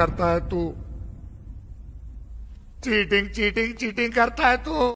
करता है तू? चीटिंग चीटिंग चीटिंग करता है तू?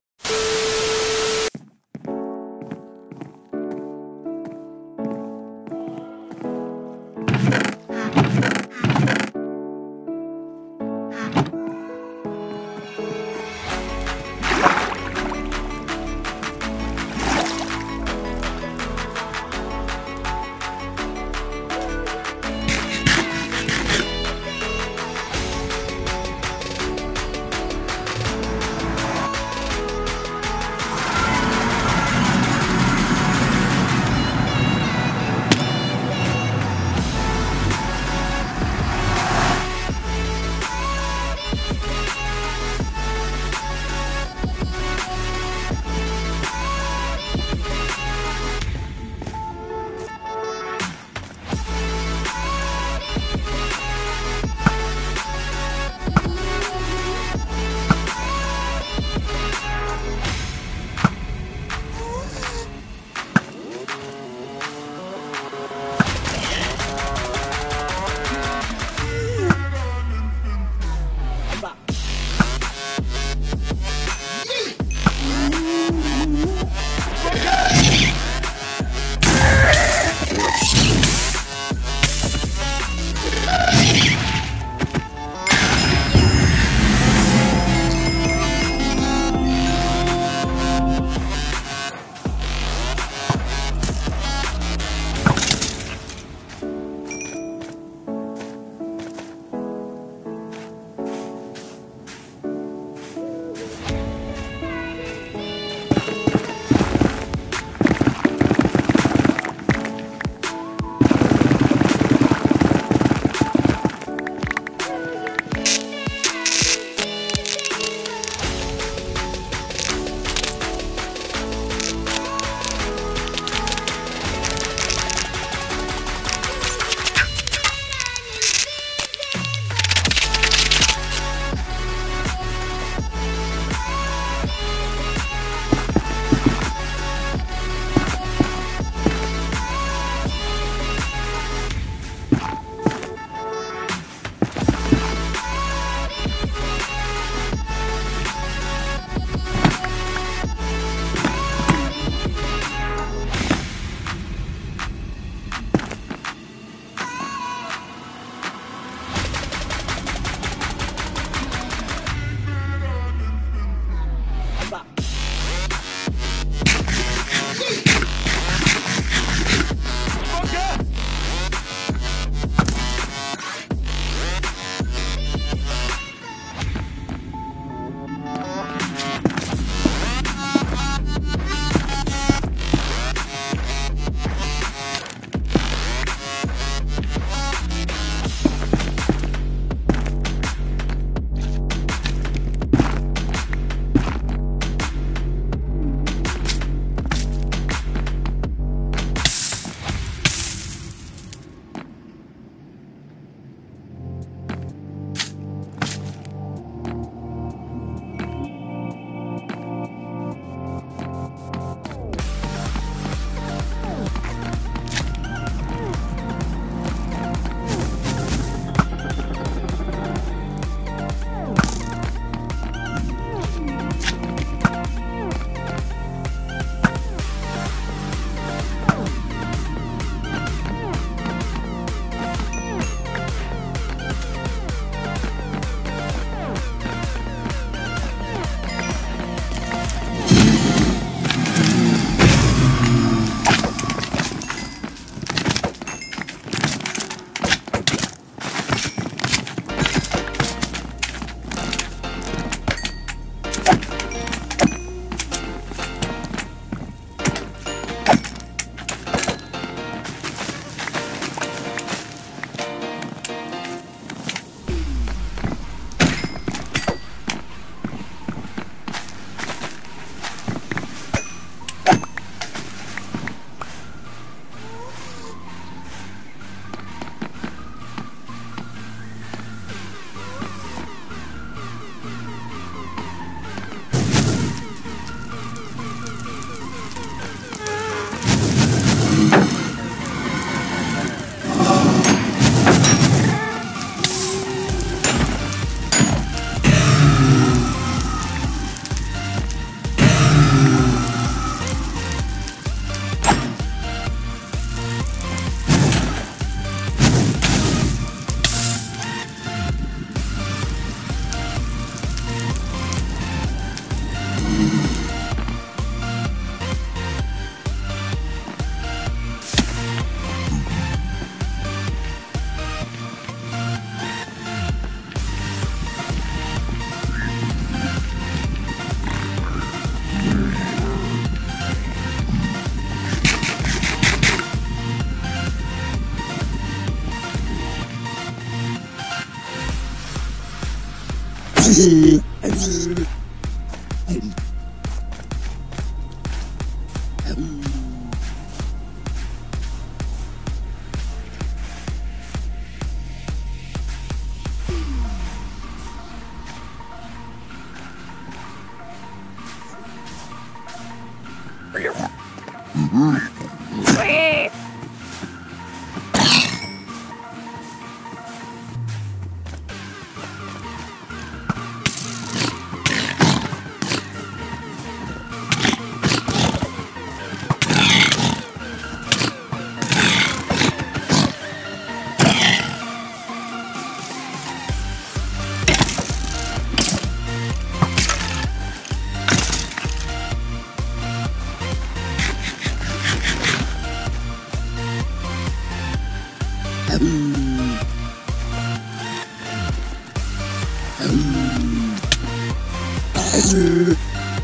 Yeah.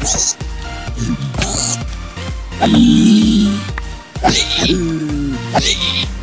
Thank you.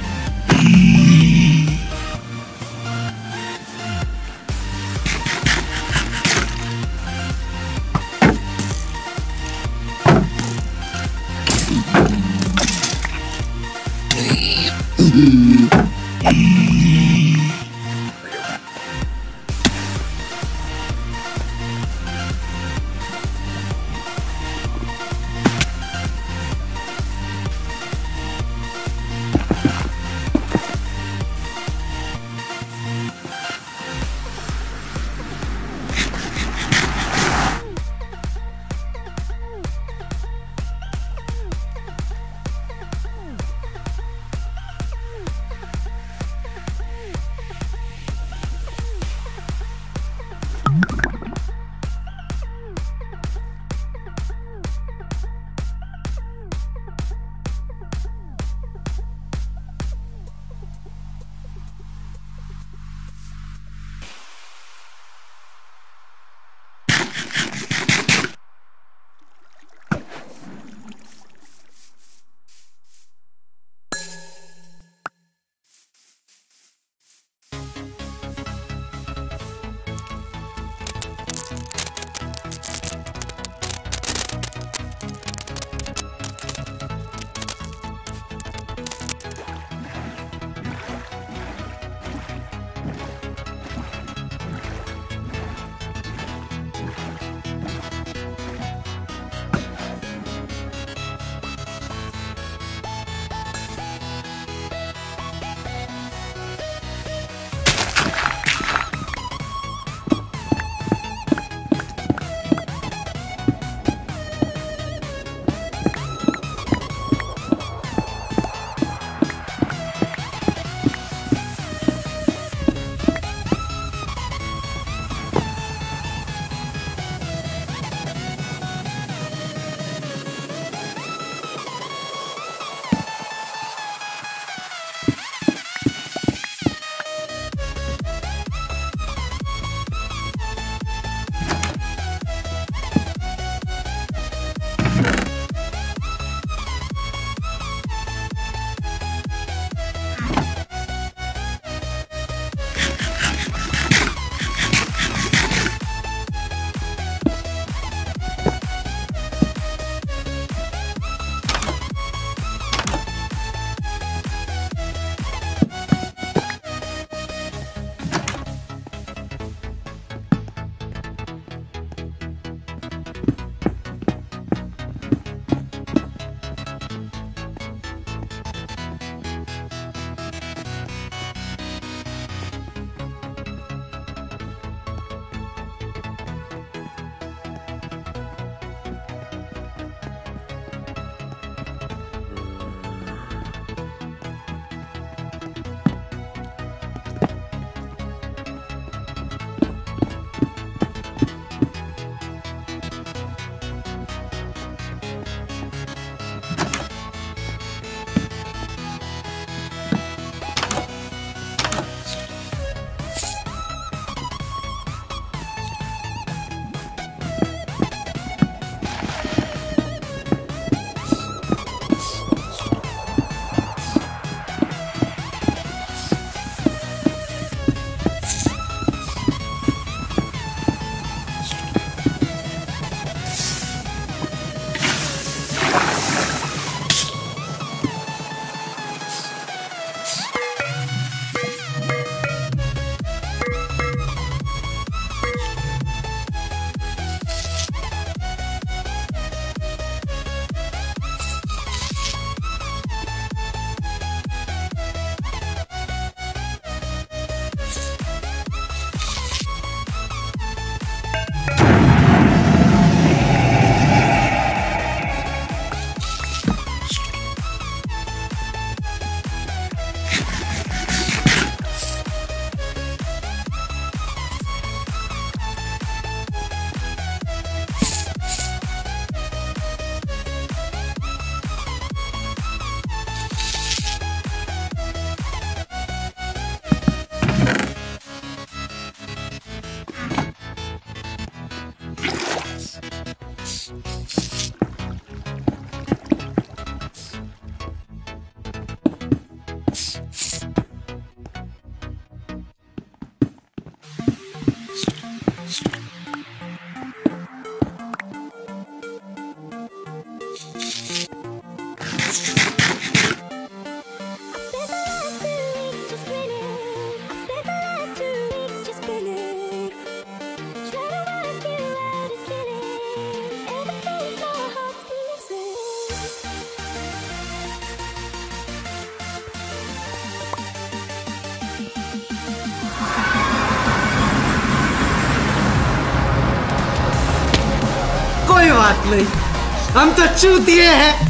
हम तो चूतिए हैं।